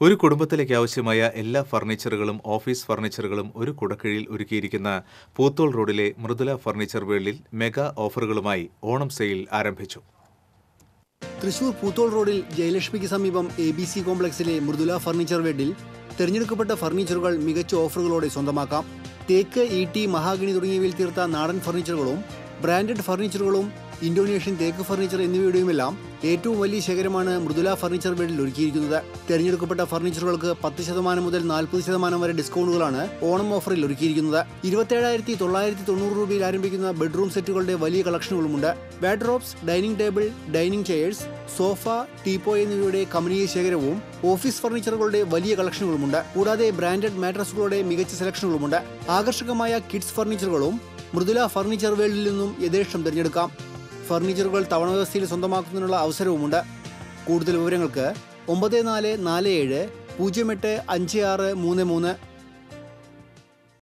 ഒരു കുടുംബത്തിലേക്ക് ആവശ്യമായ എല്ലാ ഫർണിച്ചറുകളും ഓഫീസ് ഫർണിച്ചറുകളും ഒരു കുടക്കീഴിൽ ഒരുക്കിയിരിക്കുന്ന പൂത്തോൾ റോഡിലെ മൃദുല ഫർണിച്ചർ വേളിൽ മെഗാ ഓഫറുകളുമായി ഓണം സെയിൽ ആരംഭിച്ചു. തൃശൂർ പൂത്തോൾ റോഡിൽ ജയലക്ഷ്മിക്ക് സമീപം എ ബി സി കോംപ്ലക്സിലെ മൃദുല ഫർണിച്ചർ വേഡിൽ തിരഞ്ഞെടുക്കപ്പെട്ട ഫർണിച്ചറുകൾ മികച്ച ഓഫറുകളോടെ സ്വന്തമാക്കാം. തേക്ക് ഈട്ടി മഹാഗണി തുടങ്ങിയവയിൽ തീർത്ത നാടൻ ഫർണിച്ചറുകളും ബ്രാൻഡഡ് ഫർണിച്ചറുകളും ഇന്തോനേഷ്യൻ തേക്ക് ഫർണിച്ചർ എന്നിവയുടെയുമെല്ലാം ഏറ്റവും വലിയ ശേഖരമാണ് മൃദുല ഫർണിച്ചർ വേൾഡിൽ ഒരുക്കിയിരിക്കുന്നത്. തെരഞ്ഞെടുക്കപ്പെട്ട ഫർണിച്ചറുകൾക്ക് പത്ത് ശതമാനം മുതൽ നാൽപ്പത് ശതമാനം വരെ ഡിസ്കൗണ്ടുകളാണ് ഓണം ഓഫറിൽ ഒരുക്കിയിരിക്കുന്നത്. ഇരുപത്തേഴായിരത്തി തൊള്ളായിരത്തി തൊണ്ണൂറ് രൂപയിൽ ആരംഭിക്കുന്ന ബെഡ്റൂം സെറ്റുകളുടെ വലിയ കളക്ഷനുകളുമുണ്ട്. Wardrobes dining table dining chairs sofa teapoy എന്നിവയുടെ കമ്പനീയ ശേഖരവും ഓഫീസ് ഫർണിച്ചറുകളുടെ വലിയ കളക്ഷനുകളുമുണ്ട്. കൂടാതെ ബ്രാൻഡഡ് മാട്രസുകളുടെ മികച്ച സെലക്ഷനുകളുമുണ്ട്. ആകർഷകമായ കിഡ്സ് ഫർണിച്ചറുകളും മൃദുല ഫർണിച്ചർ വേൾഡിൽ നിന്നും യഥേഷ്ടം തിരഞ്ഞെടുക്കാം. ഫർണിച്ചറുകൾ തവണ വ്യവസ്ഥയിൽ സ്വന്തമാക്കുന്നതിനുള്ള അവസരവുമുണ്ട്. കൂടുതൽ വിവരങ്ങൾക്ക് ഒമ്പത് നാല് നാല് ഏഴ് പൂജ്യം എട്ട് അഞ്ച് ആറ് മൂന്ന് മൂന്ന്.